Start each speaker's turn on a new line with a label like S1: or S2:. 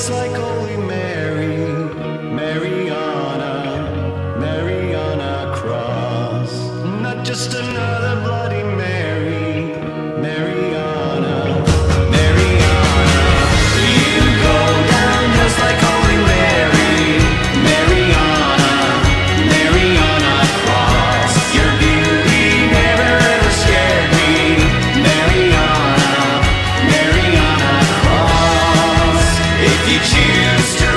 S1: just like Holy He cheers